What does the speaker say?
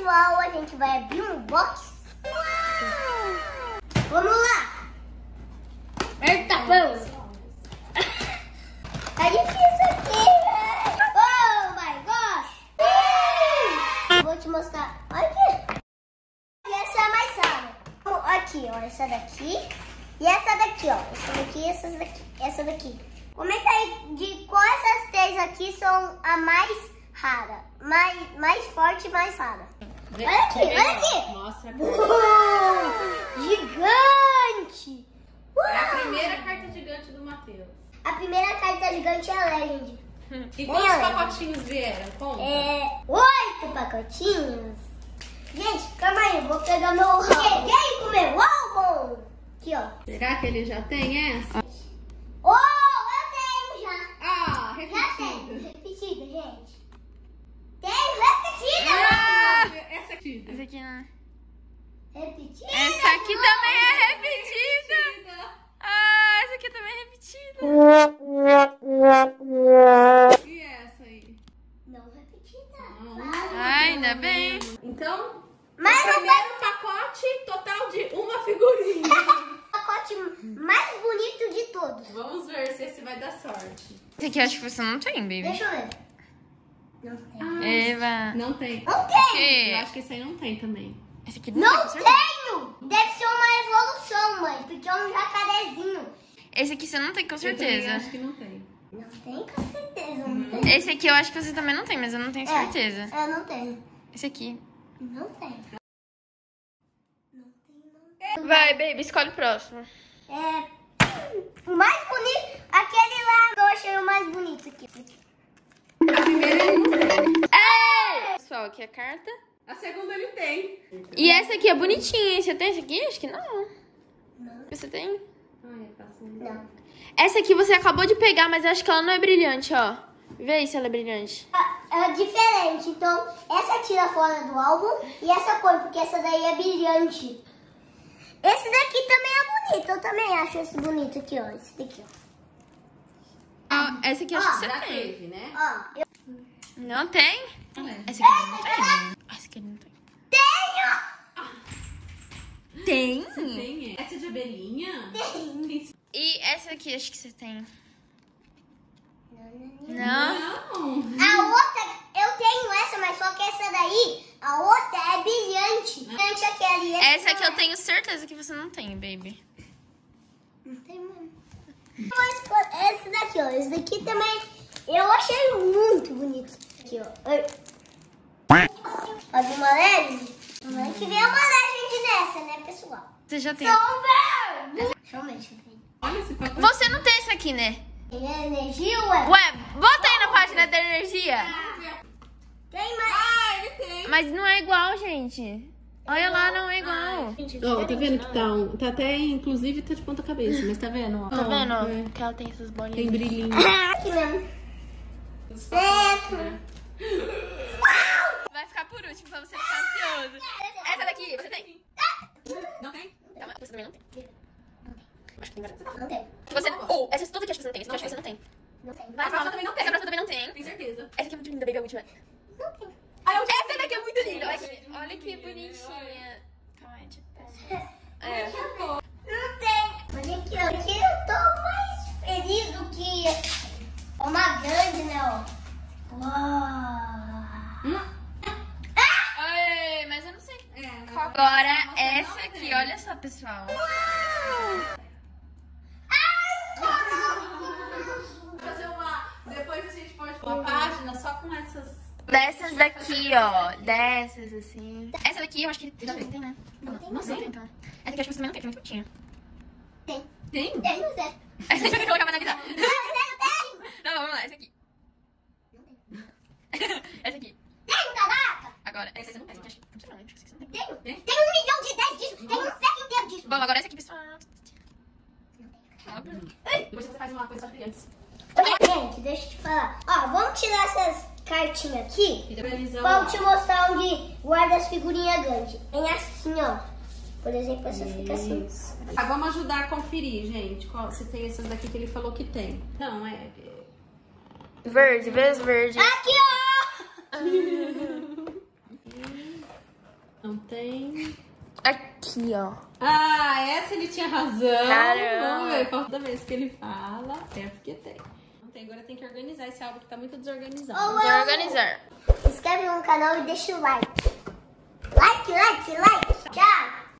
pessoal, a gente vai abrir um box. Vamos lá. Eita, vamos. Tá difícil aqui, velho. Oh my gosh. Vou te mostrar. Olha aqui. E essa é a mais rara. Aqui, ó. Essa daqui. E essa daqui, ó. Essa daqui e essa daqui. Essa daqui. Comenta aí de qual essas três aqui são a mais rara. Mais, mais forte e mais rara. Olha aqui, olha aqui. Mostra a Uou, gigante. É a primeira carta gigante do Matheus. A primeira carta gigante é a Legend. E quantos pacotinhos vieram? Conta. É. Oito pacotinhos. Gente, calma aí, eu vou pegar meu. Cheguei com meu álbum. Aqui, ó. Será que ele já tem essa? Oh, eu tenho já. Ah, Já tenho. repetida. Repetida, gente. Tenho repetida. Ah, essa aqui. Essa aqui não. Repetida. Essa aqui também é repetida. Ah, essa aqui também é repetida. E essa aí? Não repetida. Ah, ainda bem. Então, Mas o não primeiro pacote total de uma figurinha. o pacote mais bonito de todos. Vamos ver se esse vai dar sorte. Esse aqui eu acho que você não tem, baby. Deixa eu ver. Não tem. Eva. Não tem. Não tem. Eu acho que esse aí não tem também. Esse aqui não, Não tem, tenho! Deve ser uma evolução, mãe, porque é um jacarezinho. Esse aqui você não tem, com Eu certeza. acho que não tem. Não tem com certeza, não tem. Esse aqui eu acho que você também não tem, mas eu não tenho certeza. É, não tem. Esse aqui. Não tem. Não tem, não tem. Vai, baby, escolhe o próximo. É. O mais bonito, aquele lá eu achei o mais bonito aqui. A primeira ele aqui é a carta. A segunda ele tem. E essa aqui é bonitinha. hein? Você tem essa aqui? Acho que não. Não. Você tem? Ai, é. Não. Essa aqui você acabou de pegar, mas eu acho que ela não é brilhante, ó. Vê aí se ela é brilhante. Ah, É diferente, então essa tira fora do álbum e essa cor, porque essa daí é brilhante. Esse daqui também é bonito, eu também acho esse bonito aqui, ó. Esse daqui, ó. Ah, essa aqui eu acho que você teve, né? Ó, eu Não tem? É. Essa aqui não tem. Essa aqui não tem. Tem? Tem essa de tenho. E essa aqui acho que você tem. Não. Não? Não. A outra, eu tenho essa, mas só que essa daí, a outra é brilhante. Brilhante aquela e Essa aqui eu é. tenho certeza que você não tem, baby. Não tem esse daqui, ó. Esse daqui também eu achei muito bonito. Aqui, ó. Ó, de uma legend. Mamãe queria uma legend nessa, né, pessoal? Você já tem. Super! Você não tem esse aqui, né? Tem energia, ué? Ué, bota aí na página da energia. Tem mais. Ah, ele tem. Mas não é igual, gente. Olha lá, não é igual. Ó, tá vendo que tá um. Tá até, inclusive, tá de ponta cabeça, mas tá vendo? Ó, Tá vendo? ó? É. Que ela tem essas Tem bolinhas. brilhinho. Aqui mesmo. Certo. Vai ficar por último pra você ficar ansioso. Essa daqui, você tem? Não tem? Tá, mas você também não tem. Acho que tem várias. Não tem. Você não. Ou, essas todas aqui acho que você não tem. Essa eu acho que você não tem. Vai, A próxima também não tem. Essa próxima também não tem. Tem certeza. Essa aqui é muito linda, baby, a última. Não tem. Essa daqui é muito linda. Olha que, olha que bonitinha. Calma aí, deixa eu É. Não tem. Mas aqui, ó. Aqui eu tô mais feliz do que uma grande, né, ó. Uau. Ai, mas eu não sei. É, Agora, essa aqui, olha só, pessoal. fazer Dessas daqui, ó. Dessas, assim. Essa daqui eu acho que já tem, né? Não tem. Não sei, então. Essa aqui eu acho que você também não tem, que é muito curtinha. Tem. Tem? Tem, não tem. Essa aqui eu vou colocar pra analisar. Não, não tem. Não, vamos lá, essa aqui. Não tem. Essa aqui. Tem, caraca. Agora, essa aqui, essa aqui, acho que não sei não, acho que você não tem. Tenho. Tem? Tem um milhão de dez disso. Tem um século inteiro disso. Bom, agora essa aqui, pessoal. Depois você faz uma coisa só brilhante. Gente, deixa eu te falar. Ó, vamos tirar essas cartinhas aqui. Eu te mostrar onde guarda as figurinhas grandes. Em assim, ó. Por exemplo, essa fica assim. Ah, vamos ajudar a conferir, gente. Qual, se tem essas daqui que ele falou que tem. Não, é. Verde, vez verde. Aqui, ó! tem. Aqui, ó. Ah, essa ele tinha razão. Caramba. Vamos ver. Toda vez que ele fala, é porque tem. Agora tem que organizar esse álbum que tá muito desorganizado. Oh, Vamos organizar. Se inscreve no canal e deixa o like. Like, like, like. Tchau.